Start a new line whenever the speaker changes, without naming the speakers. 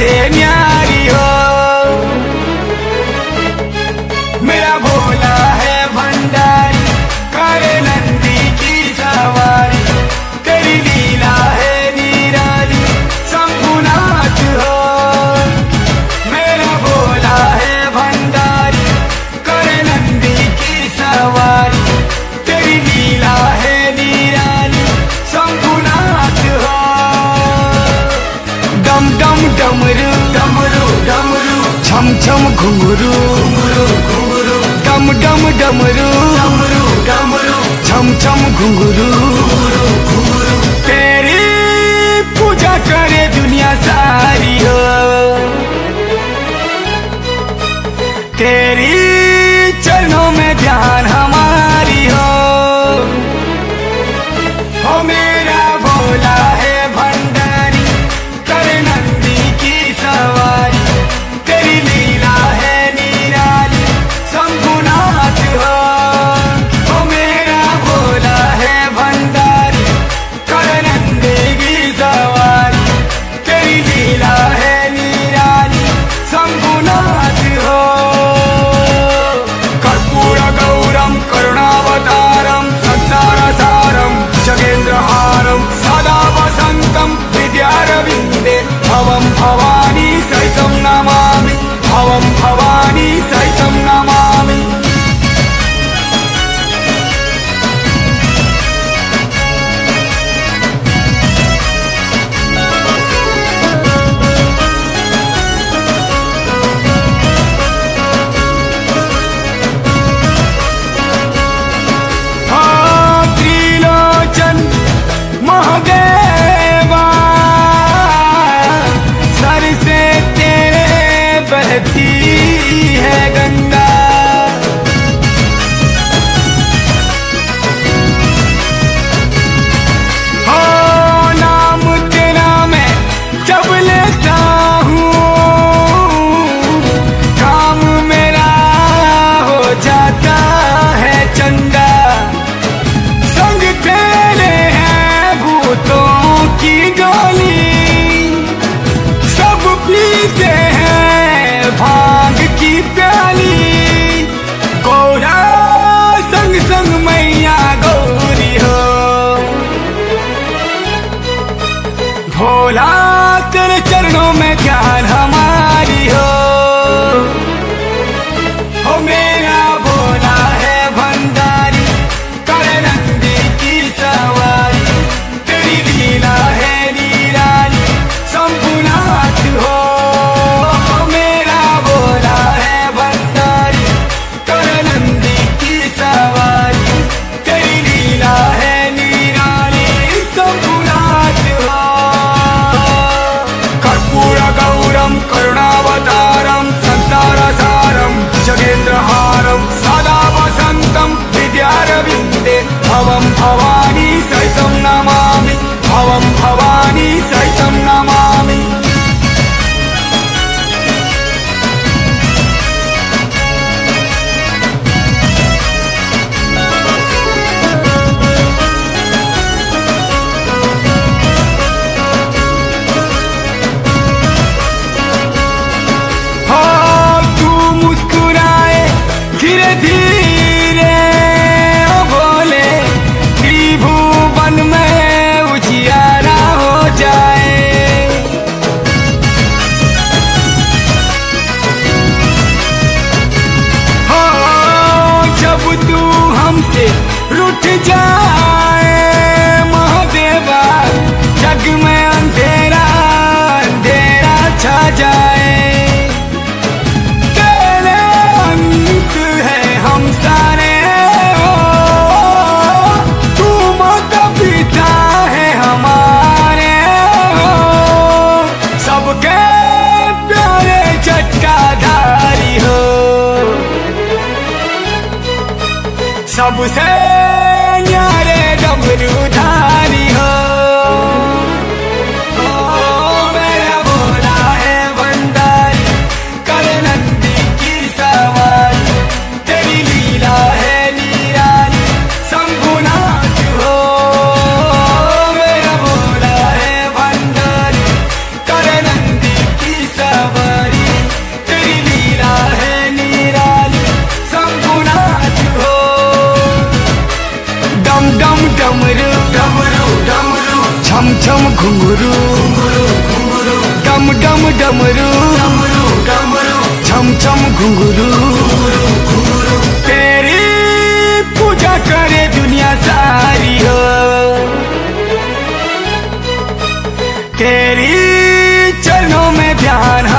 семья छम घुंगरू डम डम डमरू छम छम घुंगरू तेरी पूजा करे दुनिया सारी हो। तेरी चरणों में ध्यान हमारी हो। हमें awam awam में जान हमारा भवं भवानी शसं नमामि। भवं Bhavani सश abu sai yare da muluda घुंघरू डम डम डमरू छम छम घुंगरू तेरी पूजा करे दुनिया सारी हो। तेरी चरणों में ध्यान